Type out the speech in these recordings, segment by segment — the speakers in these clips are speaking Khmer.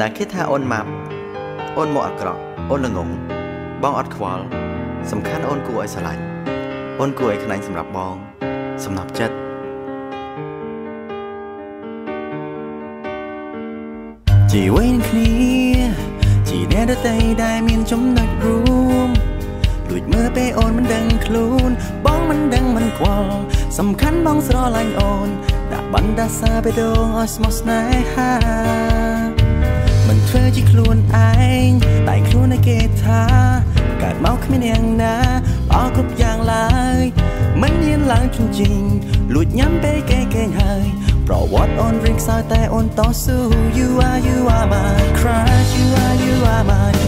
ណាគេថាអូនម៉ាប់អូនមកអាក្រក់អូនល្ងងបងអត់ខ្វល់សំខាន់អូនគួរឲ្យស្រឡាញ់អូនគួរឲ្យខ្លាញ់សម្រាប់បង សំណប់ចិត្តជីវិតគ្នាជីអ្នកដទៃដែលមានចំណុចរួមលួចមើលពេលអូនមិនដឹងខ្លួន បងមិនដឹងមិនខ្វល់សំខាន់បងស្រឡាញ់អូនដាក់បណ្ដាសាបេះដូងឲ្យស្មោះស្នេហា មិនធ្វើជាខ្លួនឯងតែខ្លួនឲ្យគេថាកើតមកគ្មានយ៉ាងណាអរគ្រប់យ៉ាងឡើយមិនហ៊ានឡើងជញ្ជីងលួចញ៉ាំពេលគេគេងហើយប្រវត្តិអូនរៀងខ្សោយតែអូនតស៊ូ You are you are my crush you are you are my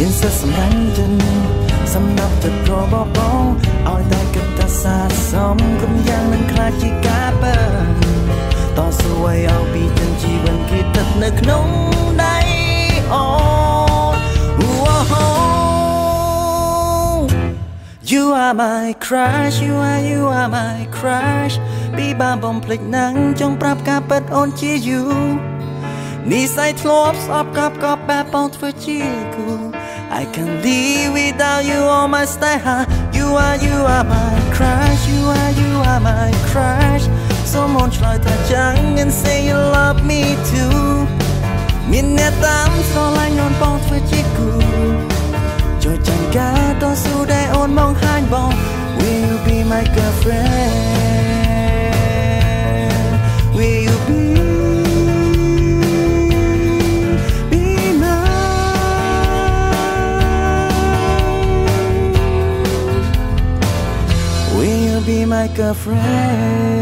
មានសិទ្ធិសម្រាប់ចិនសម្រាប់ចិត្តរបស់បងឲ្យតែគិតថាសាសមក្រុមយ៉ាងនឹងខ្លាចជាការបើតស៊ូឲ្យឲ្យពីចិនជីវិតគេទឹកនៅក្នុងដៃអូអូ You are my crush you are you are my crush ពីបានបំភ្លេចណាំងចង់ប្រាប់ការពិតអូនជា you និស័យធ្លាប់ស្អប់កប់កប់បែបបងធ្វើជាគូ I can live without you on my style You are you are my crush You are you are my crush សូមអូនឆ្លើយថាចាំង and say you love me too មានអ្នកតាមស្រឡាញ់អូនបងធ្វើជាគូជួយចាំងការតស៊ូដែលអូនមកហាញបង Will you be my girlfriend like a friend.